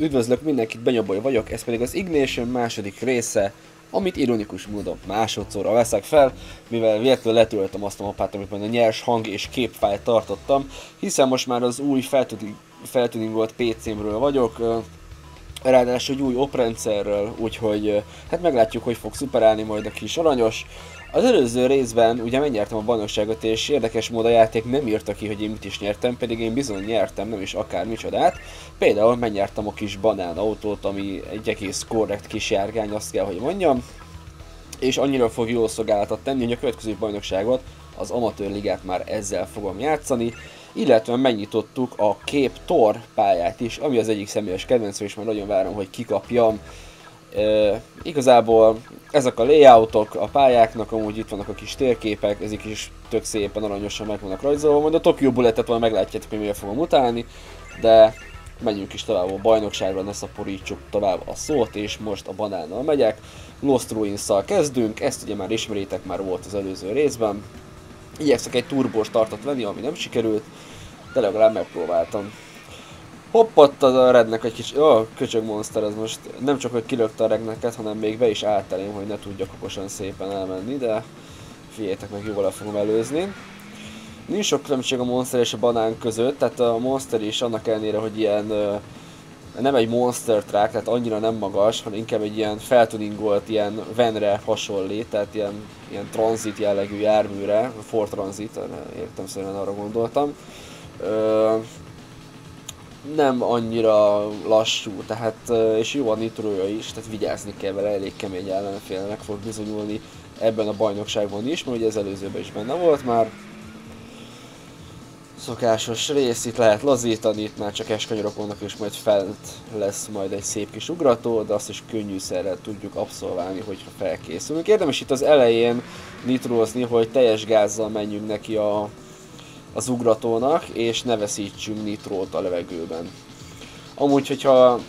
Üdvözlök mindenkit, Benyaboly vagyok, ez pedig az Ignition második része, amit ironikus módon másodszorra veszek fel, mivel véletlenül letöltöm azt a mapát, amiben a nyers hang és képfájt tartottam, hiszen most már az új feltuningolt PC-mről vagyok, ráadásul egy új oprendszerről, úgyhogy hát meglátjuk, hogy fog szuperálni majd a kis aranyos. Az előző részben ugye megnyertem a bajnokságot, és érdekes módon a játék nem írta ki, hogy én mit is nyertem, pedig én bizony nyertem, nem is akár micsodát. Például megnyertem a kis banán autót, ami egy egész korrekt kis járgány, azt kell, hogy mondjam. És annyira fog jó szolgálatot tenni, hogy a következő bajnokságot, az amatőr ligát már ezzel fogom játszani illetve megnyitottuk a Kép Tor pályát is, ami az egyik személyes kedvencem, és már nagyon várom, hogy kikapjam. E, igazából ezek a layoutok a pályáknak, amúgy itt vannak a kis térképek, ezek is tök szépen aranyosan meg vannak rajzolva, majd a Tokyo Bulletet van meglátjátok, hogy miért fogom utálni, de menjünk is tovább a bajnokságra, ne szaporítsuk tovább a szót, és most a banánnal megyek. Lost ruins kezdünk, ezt ugye már ismeritek, már volt az előző részben. Igyekszek egy turbós tartot venni, ami nem sikerült, de legalább megpróbáltam. Hoppott a rednek egy kicsi... Ó, oh, köcsög monster, ez most nem csak hogy kilökte a regneket, hanem még be is állt hogy ne tudjak okosan szépen elmenni, de figyeljetek meg, jól le fogom előzni. Nincs sok különbség a monster és a banán között, tehát a monster is annak ellenére, hogy ilyen nem egy monster track, tehát annyira nem magas, hanem inkább egy ilyen feltuningolt, ilyen venre hasonlít, tehát ilyen, ilyen transit jellegű járműre, for transit, értem szerint arra gondoltam. Ö, nem annyira lassú, tehát, és jó a nitrója is, tehát vigyázni kell vele, elég kemény ellenfélnek fog bizonyulni ebben a bajnokságban is, mert ugye az előzőben is benne volt már, szokásos rész, itt lehet lazítani, itt már csak eskanyarok vannak, és majd fent lesz majd egy szép kis ugrató, de azt is könnyűszerrel tudjuk abszolválni, hogyha felkészülünk. Érdemes itt az elején nitrózni, hogy teljes gázzal menjünk neki a, az ugratónak, és ne veszítsünk nitrót a levegőben. Amúgy, hogyha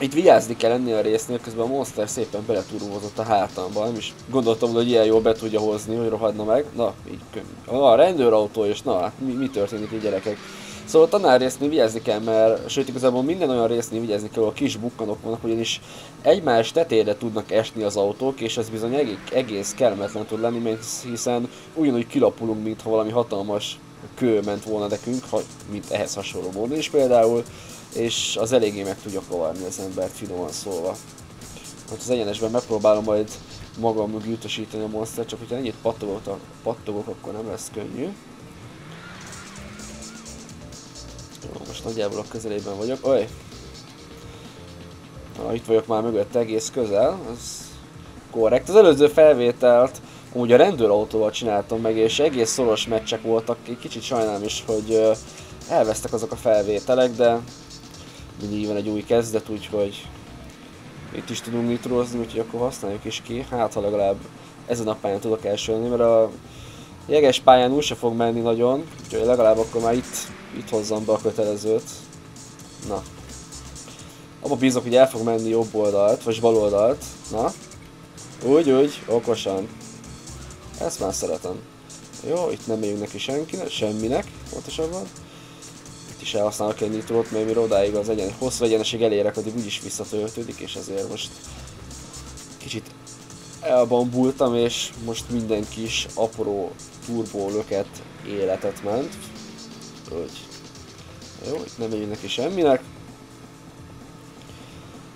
itt vigyázni kell ennél a résznél, közben a Monster szépen beleturulózott a hátamba, nem is gondoltam, hogy ilyen jól be tudja hozni, hogy rohadna meg. Na, így. A rendőrautó és na, hát mi, mi történik így gyerekek? Szóval a tanárrésznél vigyázni kell, mert sőt igazából minden olyan résznél vigyázni kell, ahol kis bukkanok vannak, ugyanis egymás tetére tudnak esni az autók, és ez bizony egész, egész kellemetlen tud lenni, mert hiszen ugyanúgy kilapulunk, mintha valami hatalmas kő ment volna nekünk, ha, mint ehhez hasonló módon is például és az eléggé meg tudja kavarni az embert finoman szólva. Hát az egyenesben megpróbálom majd magam mögé utasítani a monster, csak hogyha ennyit pattogok, pattogok, akkor nem lesz könnyű. Jó, most nagyjából a közelében vagyok. Oj! Na, itt vagyok már mögött egész közel, ez korrekt. Az előző felvételt amúgy a rendőrautóval csináltam meg, és egész szoros meccsek voltak. Kicsit sajnálom is, hogy elvesztek azok a felvételek, de mindig van egy új kezdet, úgyhogy itt is tudunk nitrózni, úgyhogy akkor használjuk is ki. Hát ha legalább ezen a pályán tudok elsőlni, mert a jeges pályán úgyse fog menni nagyon, úgyhogy legalább akkor már itt, itt hozzam be a kötelezőt. Na. Abba bízok, hogy el fog menni jobb oldalt, vagy bal oldalt. Na. Úgy, úgy, okosan. Ezt már szeretem. Jó, itt nem megyünk neki senkinek, semminek, pontosabban is elhasználok egy nitrót, mert mire odáig az egyen, hosszú egyeneség elérek, addig úgyis visszatöltődik, és ezért most kicsit elbambultam, és most minden kis apró turbó löket életet ment. Úgy. Jó, itt nem megyünk neki semminek.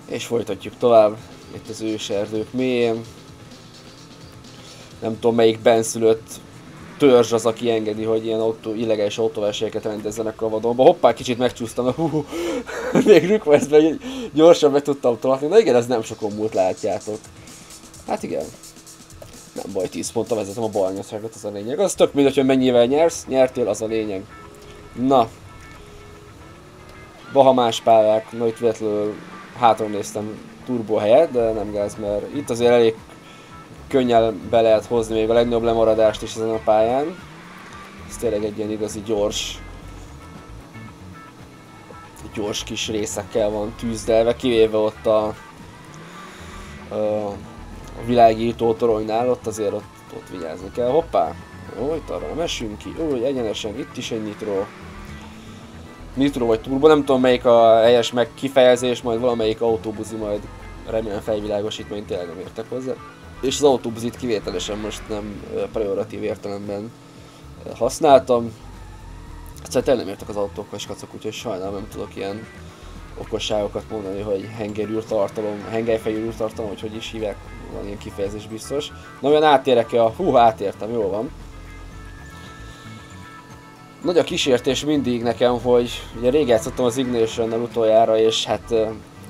És folytatjuk tovább itt az őserdők mélyén. Nem tudom melyik benszülött törzs az, aki engedi, hogy ilyen autó, illegális autóversenyeket rendezzenek a vadonban. Hoppá, kicsit megcsúsztam, hú, hú, még requestben gyorsan meg tudtam tolni. Na igen, ez nem sokon múlt, látjátok. Hát igen. Nem baj, 10 ponttal vezetem a balnyosságot, az a lényeg. Az tök mindegy, hogy mennyivel nyersz, nyertél, az a lényeg. Na. Bahamás pályák, na itt véletlenül hátra néztem turbo helyet, de nem gáz, mert itt azért elég könnyen be lehet hozni még a legnagyobb lemaradást is ezen a pályán. Ez tényleg egy ilyen igazi gyors gyors kis részekkel van tűzdelve, kivéve ott a, a, világító toronynál, ott azért ott, ott vigyázni kell. Hoppá! Ó, itt arra mesünk ki, úgy egyenesen, itt is egy nitro. nitro vagy turbo, nem tudom melyik a helyes meg kifejezés, majd valamelyik autóbuzi majd remélem felvilágosít, mert én tényleg nem értek hozzá. És az autóbuzit kivételesen most nem pejoratív értelemben használtam. Egyszerűen tényleg nem értek az autókkal és kacok, úgyhogy sajnálom nem tudok ilyen okosságokat mondani, hogy hengerűr tartalom, hengelyfejűr tartalom, hogy hogy is hívják, van ilyen kifejezés biztos. Na olyan átérek -e a... Hú, átértem, jó van. Nagy a kísértés mindig nekem, hogy ugye rég játszottam az ignition utoljára, és hát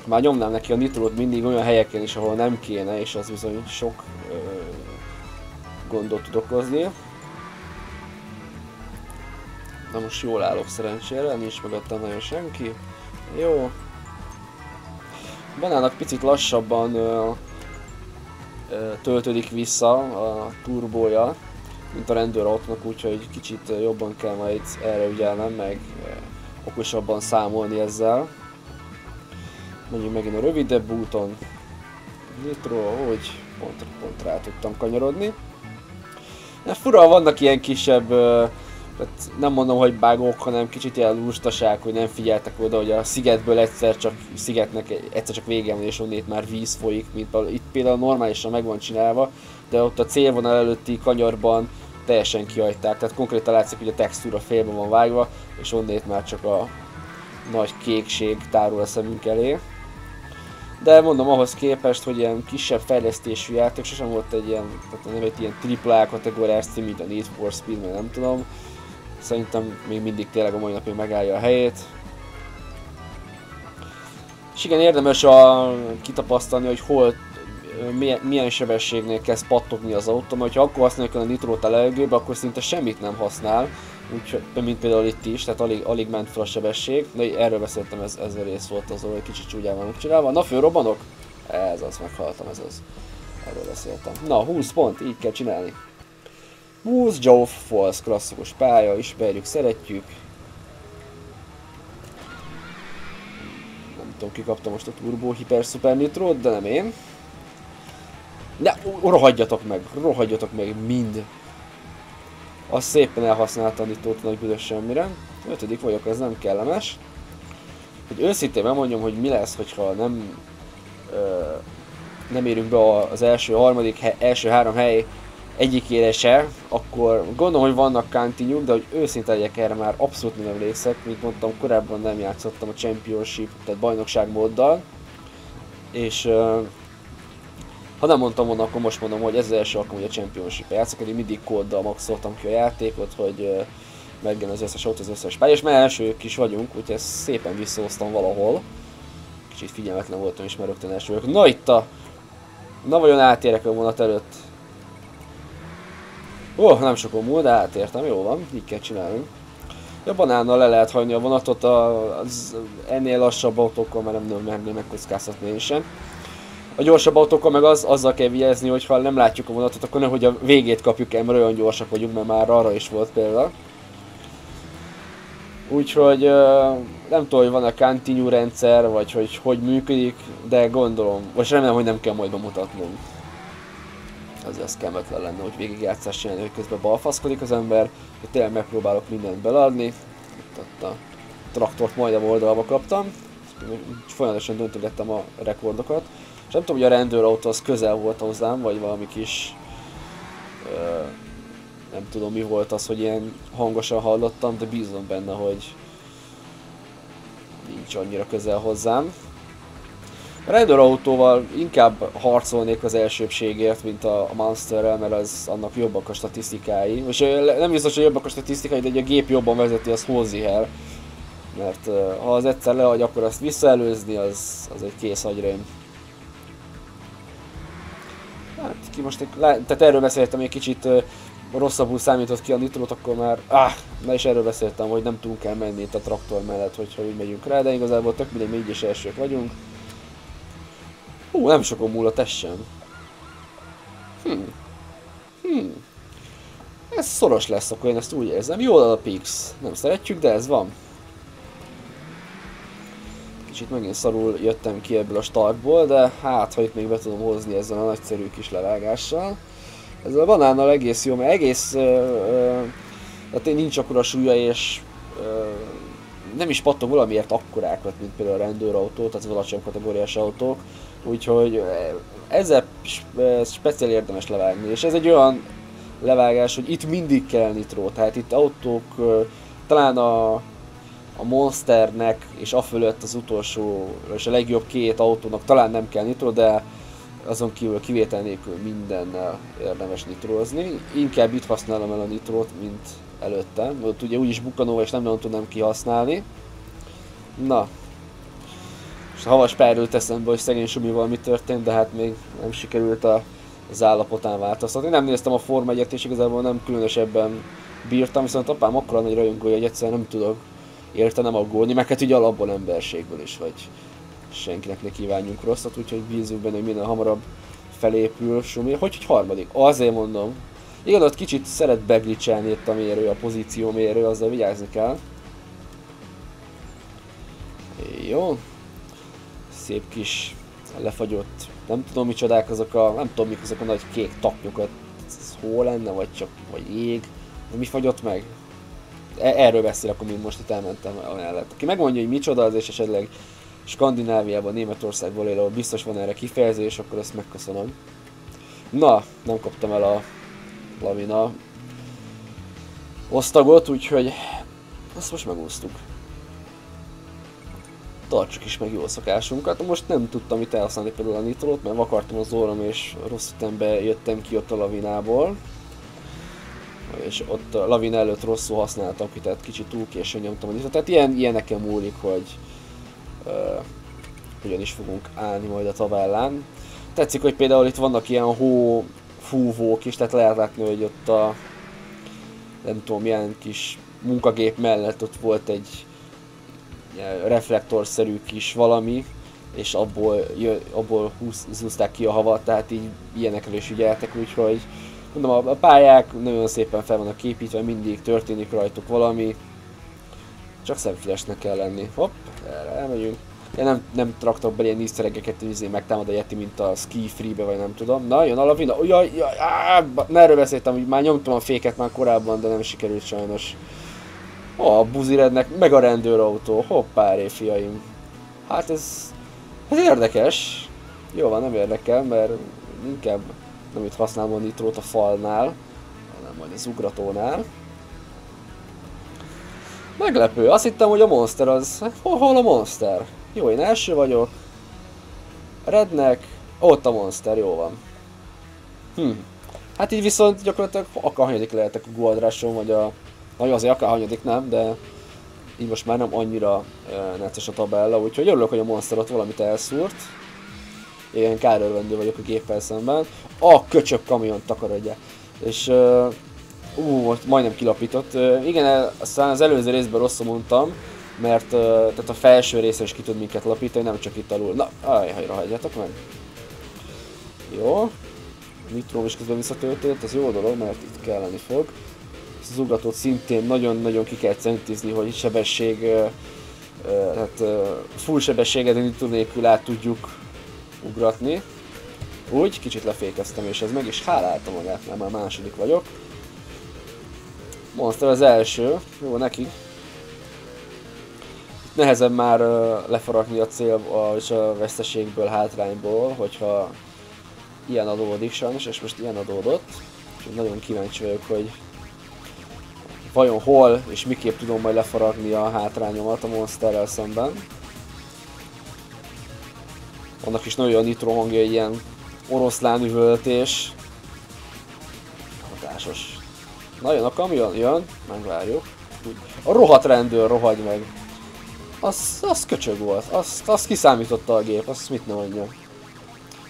már nyomnám neki a nitrót mindig olyan helyeken is, ahol nem kéne, és az bizony sok uh, gondot tud okozni. Na most jól állok szerencsére, nincs mögöttem nagyon senki. Jó. Banának picit lassabban ö, ö, töltődik vissza a turbója, mint a rendőrautónak, úgyhogy kicsit jobban kell majd erre ügyelnem, meg ö, okosabban számolni ezzel. Menjünk megint a rövidebb úton. Nitro, hogy pont, pont rá tudtam kanyarodni. Ja, fura, vannak ilyen kisebb tehát nem mondom, hogy bágók, hanem kicsit ilyen lustaság, hogy nem figyeltek oda, hogy a szigetből egyszer csak szigetnek egyszer csak vége van, és onnét már víz folyik, mint itt például normálisan meg van csinálva, de ott a célvonal előtti kanyarban teljesen kihagyták, tehát konkrétan látszik, hogy a textúra félben van vágva, és onnét már csak a nagy kékség tárul a szemünk elé. De mondom, ahhoz képest, hogy ilyen kisebb fejlesztésű játék, sosem volt egy ilyen, tehát nem egy ilyen AAA kategóriás cím, mint a Need for Speed, mert nem tudom, Szerintem még mindig tényleg a mai napig megállja a helyét. És igen, érdemes a, kitapasztalni, hogy hol, milyen, milyen sebességnél kezd pattogni az autó, mert ha akkor használjuk a nitrót a levegőbe, akkor szinte semmit nem használ, úgyhogy, mint például itt is, tehát alig, alig ment fel a sebesség, de erről beszéltem, ez, ez a rész volt az, hogy kicsit csúgyában megcsinálva. Na, fölrobbanok? Ez az, meghaltam, ez az. Erről beszéltem. Na, 20 pont, így kell csinálni. Moose Joe Falls klasszikus pálya, ismerjük, szeretjük. Nem tudom, ki kapta most a Turbo Hyper Super nitro de nem én. Ne, rohadjatok meg, rohadjatok meg mind. Azt szépen elhasználta a nitrót nagy büdös semmire. Ötödik vagyok, ez nem kellemes. Hogy őszintén megmondjam, hogy mi lesz, hogyha nem ö, nem érünk be az első, harmadik, he, első három hely egyikére se, akkor gondolom, hogy vannak kantinyuk, de hogy őszinte legyek erre már abszolút nem emlékszek, mint mondtam, korábban nem játszottam a Championship, tehát bajnokság móddal, és uh, ha nem mondtam volna, akkor most mondom, hogy ez az első alkalom, hogy a Championship játszok, eddig mindig kóddal maxoltam ki a játékot, hogy megjen az összes autó, az összes pálya, és már elsők is vagyunk, úgyhogy ezt szépen visszahoztam valahol. Kicsit figyelmetlen voltam is, mert rögtön első vagyok. Na itt a... Na vajon átérek a vonat előtt? Ó, oh, nem sokon múlt, de átértem, jó van, így kell csinálni. A banánnal le lehet hagyni a vonatot, az ennél lassabb autókkal mert nem nem merném megkockáztatni én sem. A gyorsabb autókkal meg az, azzal kell vigyázni, hogy ha nem látjuk a vonatot, akkor nehogy a végét kapjuk el, mert olyan gyorsak vagyunk, mert már arra is volt példa. Úgyhogy nem tudom, hogy van a continue rendszer, vagy hogy hogy működik, de gondolom, vagy remélem, hogy nem kell majd bemutatnom az az kellemetlen lenne, hogy végigjátszás csinálni, hogy közben balfaszkodik az ember, hogy tényleg megpróbálok mindent beladni. Itt ott a traktort majdnem oldalba kaptam, folyamatosan döntögettem a rekordokat. És nem tudom, hogy a rendőrautó az közel volt hozzám, vagy valami kis... Ö, nem tudom mi volt az, hogy ilyen hangosan hallottam, de bízom benne, hogy nincs annyira közel hozzám. A rendőrautóval inkább harcolnék az elsőbségért, mint a Monsterrel, mert az annak jobbak a statisztikái. És nem biztos, hogy jobbak a statisztikái, de a gép jobban vezeti, az hozi el. Mert ha az egyszer lehagy, akkor azt visszaelőzni, az, az egy kész agyrém. Hát ki most, tehát erről beszéltem egy kicsit rosszabbul számított ki a nitrót, akkor már, ah, na is erről beszéltem, hogy nem tudunk elmenni itt a traktor mellett, hogyha úgy megyünk rá, de igazából tök mindegy, mi így is elsők vagyunk. Hú, nem sokon múl a tessen. Hm. Hm. Ez szoros lesz, akkor én ezt úgy érzem. Jól a Pix. Nem szeretjük, de ez van. Kicsit megint szarul jöttem ki ebből a startból, de hát, ha itt még be tudom hozni ezzel a nagyszerű kis levágással. Ezzel a banánnal egész jó, mert egész... Uh, uh, tehát nincs akkora súlya és uh, nem is pattog valamiért akkorákat, mint például a rendőrautó, tehát az alacsony kategóriás autók. Úgyhogy ezzel speciál érdemes levágni. És ez egy olyan levágás, hogy itt mindig kell nitró. Tehát itt autók, talán a, a Monsternek és a fölött az utolsó és a legjobb két autónak talán nem kell nitró, de azon kívül kivétel nélkül mindennel érdemes nitrózni. Inkább itt használom el a nitrót, mint előtte. Ott ugye úgyis bukkanóval és nem nagyon tudnám kihasználni. Na. És havas párról eszembe, hogy szegény Sumival mi történt, de hát még nem sikerült a, az állapotán változtatni. Nem néztem a Forma 1 és igazából nem különösebben bírtam, viszont apám akkora nagy rajongója, hogy egyszerűen nem tudok érte nem aggódni, meg hát ugye alapból emberségből is, vagy senkinek ne kívánjunk rosszat, úgyhogy bízunk benne, hogy minél hamarabb felépül Sumi. Hogy, hogy harmadik? Azért mondom. Igen, ott kicsit szeret beglitchelni itt a mérő, a pozíció mérő, azzal vigyázni kell. Jó. Szép kis lefagyott, nem tudom micsodák azok a, nem tudom mik azok a nagy kék tapnyokat, ez hol lenne, vagy csak, vagy ég. Mi fagyott meg? E- erről beszélek, akkor most itt elmentem mellett. Aki megmondja, hogy micsoda, az és esetleg Skandináviában, Németországból él, ahol biztos van erre kifejezés, akkor ezt megköszönöm. Na, nem kaptam el a lavina osztagot, úgyhogy azt most megúsztuk. Tartsuk is meg jó szokásunkat. Most nem tudtam itt elhasználni például a nitrót, mert vakartam az orrom és rossz ütembe jöttem ki ott a lavinából. És ott a lavina előtt rosszul használtam ki, tehát kicsit túl későn nyomtam a nitrót. Tehát ilyen, ilyeneken múlik, hogy uh, hogyan is fogunk állni majd a tabellán. Tetszik, hogy például itt vannak ilyen hó fúvók is, tehát lehet látni, hogy ott a nem tudom milyen kis munkagép mellett ott volt egy reflektorszerű kis valami, és abból, abból húzták ki a havat, tehát így ilyenekre is ügyeltek, úgyhogy mondom, a pályák nagyon szépen fel vannak képítve, mindig történik rajtuk valami, csak szemfülesnek kell lenni. Hopp, erre elmegyünk. Én nem, nem traktok be ilyen easter hogy izé megtámad a Yeti, mint a Ski Free-be, vagy nem tudom. Na, jön a lavina. Jaj, jaj, áh, erről beszéltem, hogy már nyomtam a féket már korábban, de nem sikerült sajnos. Ó, oh, a buzirednek, meg a rendőrautó. Hoppá, fiaim. Hát ez, ez érdekes. Jó van, nem érdekel, mert inkább nem itt használom a nitrót a falnál, hanem majd az ugratónál. Meglepő, azt hittem, hogy a monster az... Hol, hol a monster? Jó, én első vagyok. Rednek, ott a monster, jó van. Hm. Hát így viszont gyakorlatilag akár hanyadik lehetek a Gold vagy a... Nagyon azért akár hanyadik nem, de így most már nem annyira e, necces a tabella, úgyhogy örülök, hogy a Monster ott valamit elszúrt. Ilyen kárörvendő vagyok a géppel szemben. A köcsög kamion takarodja. És uh, ú, majdnem kilapított. Uh, igen, aztán az előző részben rosszul mondtam, mert uh, tehát a felső része is ki tud minket lapítani, nem csak itt alul. Na, ajjajra hagyjátok meg. Jó. Nitrom is közben visszatöltött, ez jó dolog, mert itt kelleni fog. Ezt az ugratót szintén nagyon-nagyon ki kell centizni, hogy sebesség, uh, uh, hát uh, full sebességet nélkül át tudjuk ugratni. Úgy, kicsit lefékeztem és ez meg is hálálta magát, mert már második vagyok. Monster az első, jó neki, nehezebb már uh, a cél a, és a veszteségből, hátrányból, hogyha ilyen adódik sajnos, és most ilyen adódott. És nagyon kíváncsi vagyok, hogy vajon hol és miképp tudom majd lefaragni a hátrányomat a Monsterrel szemben. Annak is nagyon nitro hangja, egy ilyen oroszlán üvöltés. Hatásos. Na jön a kamion, jön, megvárjuk. A rohadt rendőr, rohagy meg. Az, az köcsög volt, azt, azt kiszámította a gép, azt mit ne mondja.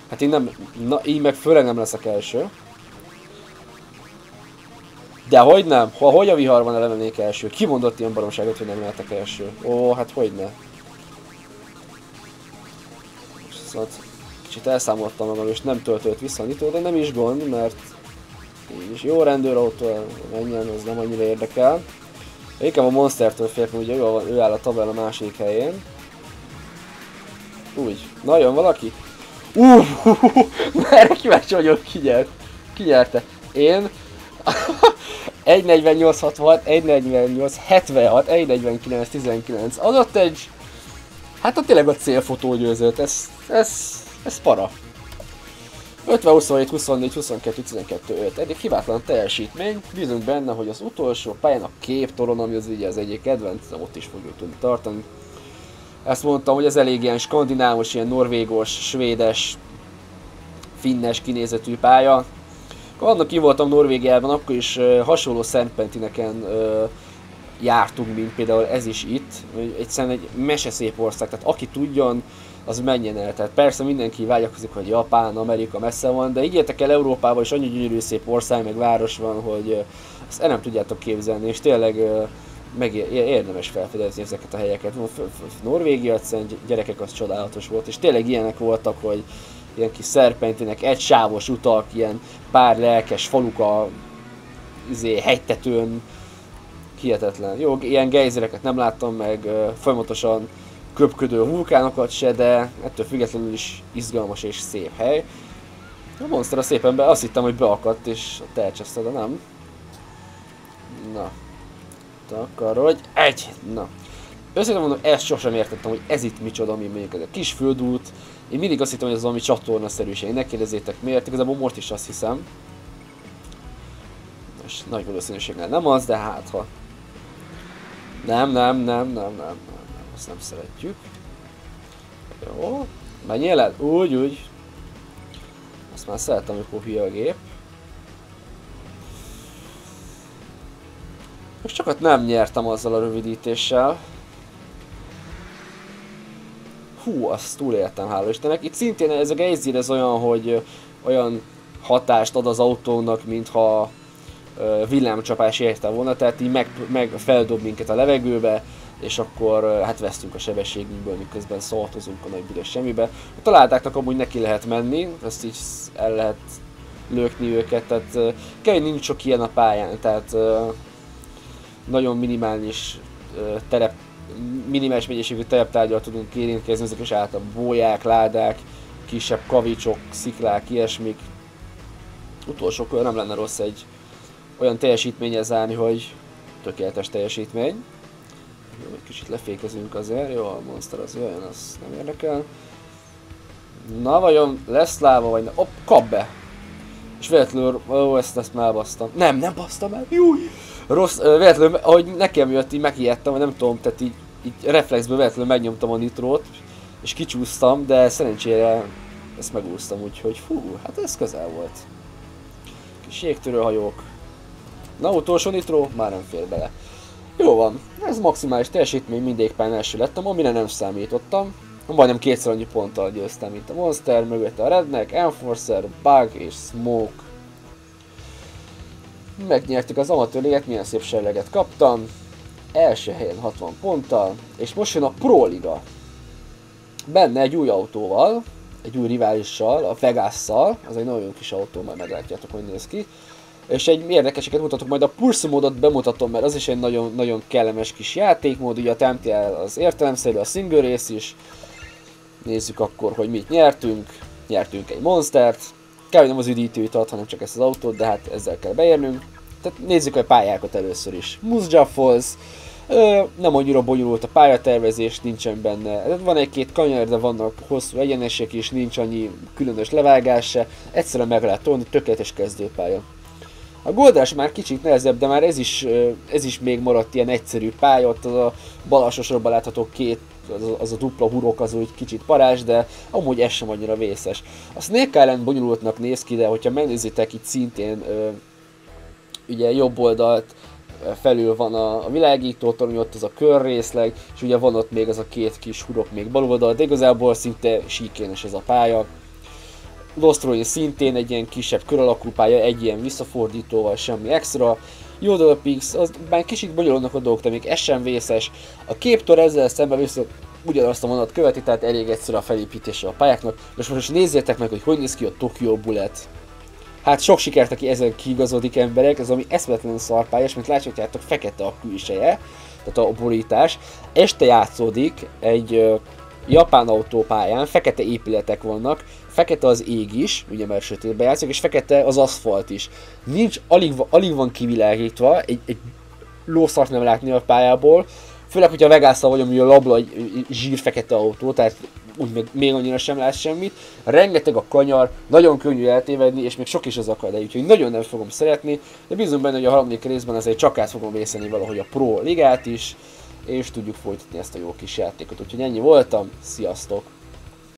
Hát én nem, na így meg főleg nem leszek első. De hogy nem? Ha hogy a viharban elemenék első? Ki mondott ilyen baromságot, hogy nem lehetek első? Ó, hát hogy ne? Szóval kicsit elszámoltam magam, és nem töltött vissza a nyitó, de nem is gond, mert így is jó rendőrautó, menjen, az nem annyira érdekel. Inkább a Monstertől félek, ugye ő, ő áll a tabella második helyén. Úgy. Na jön valaki? Uh, erre kíváncsi vagyok, ki nyert. Ki nyerte? Én? 1.48.66, 1.48.76, 1.49.19 adott egy... Hát a tényleg a célfotó győzött, ez, ez, ez para. 50, 27, 24, 22, 12, 5. Eddig hibátlan teljesítmény. Bízunk benne, hogy az utolsó pályán a képtoron, ami az ugye az egyik kedvencem, ott is fogjuk tudni tartani. Ezt mondtam, hogy ez elég ilyen skandinávos, ilyen norvégos, svédes, finnes kinézetű pálya. Annak ki voltam Norvégiában, akkor is hasonló Szentpentineken uh, jártunk, mint például ez is itt. Egyszerűen egy meseszép ország, tehát aki tudjon, az menjen el. Tehát persze mindenki vágyakozik, hogy Japán, Amerika messze van, de ígértek el Európában is annyi gyönyörű szép ország, meg város van, hogy ezt el nem tudjátok képzelni, és tényleg meg érdemes felfedezni ezeket a helyeket. Norvégia, gyerekek az csodálatos volt, és tényleg ilyenek voltak, hogy ilyen kis szerpentinek, egy sávos utak, ilyen pár lelkes faluk a izé, hegytetőn, hihetetlen. Jó, ilyen gejzereket nem láttam meg, folyamatosan köpködő vulkánokat se, de ettől függetlenül is izgalmas és szép hely. A Monster a szépen be, azt hittem, hogy beakadt és elcseszte, de nem. Na. hogy egy! Na. Összetlen mondom, ezt sosem értettem, hogy ez itt micsoda, ami mondjuk ez a kis földút. Én mindig azt hittem, hogy ez valami csatornaszerűség. Ne kérdezzétek miért, igazából most is azt hiszem. Most nagy valószínűséggel nem az, de hát ha. Nem, nem, nem, nem, nem ezt nem szeretjük. Jó, menjél el? Úgy, úgy. Azt már szeretem, amikor hülye a gép. Most csak nem nyertem azzal a rövidítéssel. Hú, azt túléltem, hála Istennek. Itt szintén ez a Geizir ez olyan, hogy olyan hatást ad az autónak, mintha villámcsapás érte volna, tehát így meg, meg feldob minket a levegőbe, és akkor hát vesztünk a sebességünkből, miközben szaltozunk a nagy büdös semmibe. A találtáknak amúgy neki lehet menni, ezt így el lehet lökni őket, tehát kell, nincs sok ilyen a pályán, tehát nagyon minimális terep, minimális mennyiségű tereptárgyal tudunk érintkezni, ezek is általában bóják, ládák, kisebb kavicsok, sziklák, ilyesmik. Utolsó nem lenne rossz egy olyan teljesítményhez állni, hogy tökéletes teljesítmény. Egy kicsit lefékezünk azért, jó, a monster az jöjjön, az nem érdekel. Na, vajon lesz láva, vagy nem? Hopp, kap be! És véletlenül, ó, ezt, ezt már basztam. Nem, nem basztam el, júj! Rossz, véletlenül, ahogy nekem jött, így megijedtem, vagy nem tudom, tehát így, így reflexből véletlenül megnyomtam a nitrót, és kicsúsztam, de szerencsére ezt megúsztam, úgyhogy fú, hát ez közel volt. Kis jégtörőhajók. Na, utolsó nitró, már nem fér bele. Jó van, ez maximális teljesítmény, mindig pályán első lettem, amire nem számítottam. Majdnem kétszer annyi ponttal győztem, mint a Monster, mögötte a Redneck, Enforcer, Bug és Smoke. Megnyertük az amatőr liget, milyen szép serleget kaptam. Első helyen 60 ponttal, és most jön a Pro Liga. Benne egy új autóval, egy új riválissal, a Vegas-szal, az egy nagyon kis autó, majd meglátjátok, hogy néz ki és egy érdekeseket mutatok, majd a Pulse módot bemutatom, mert az is egy nagyon, nagyon kellemes kis játékmód, ugye a TMTL az értelemszerű, a single rész is. Nézzük akkor, hogy mit nyertünk. Nyertünk egy monstert, kell, nem az üdítőt ad, hanem csak ezt az autót, de hát ezzel kell beérnünk. Tehát nézzük a pályákat először is. Musja Falls, Ö, nem annyira bonyolult a pályatervezés, nincsen benne. Van egy-két kanyar, de vannak hosszú egyenesek is, nincs annyi különös levágás se. Egyszerűen meg lehet tolni, tökéletes kezdőpálya. A goldás már kicsit nehezebb, de már ez is, ez is még maradt ilyen egyszerű pálya, ott az a balasosorban látható két, az az a dupla hurok az úgy kicsit parázs, de amúgy ez sem annyira vészes. A Snake Island bonyolultnak néz ki, de hogyha megnézitek itt szintén ö, ugye jobb oldalt felül van a, a világító torony, ott az a körrészleg, és ugye van ott még az a két kis hurok még bal oldalt, de igazából szinte síkénes ez a pálya. Lost Roy szintén egy ilyen kisebb kör alakú pálya, egy ilyen visszafordítóval, semmi extra. Yodel Pix, az már kicsit bonyolulnak a dolgok, de még ez sem vészes. A képtor ezzel szemben viszont ugyanazt a mondat követi, tehát elég egyszerű a felépítése a pályáknak. Most most nézzétek meg, hogy hogy néz ki a Tokyo Bullet. Hát sok sikert, aki ezen kiigazodik emberek, ez ami eszmetlen szarpályás, mint láthatjátok, fekete a külseje, tehát a borítás. Este játszódik egy japán autópályán fekete épületek vannak, fekete az ég is, ugye mert sötétben játszik, és fekete az aszfalt is. Nincs, alig, alig van kivilágítva, egy, egy lószart nem látni a pályából, főleg, hogyha vegásztal vagy, ami a labla egy zsír fekete autó, tehát úgy meg még annyira sem lát semmit. Rengeteg a kanyar, nagyon könnyű eltévedni, és még sok is az akadály, úgyhogy nagyon nem fogom szeretni, de bízom benne, hogy a harmadik részben azért csak át fogom vészeni valahogy a Pro ligát is, és tudjuk folytatni ezt a jó kis játékot. Úgyhogy ennyi voltam, sziasztok!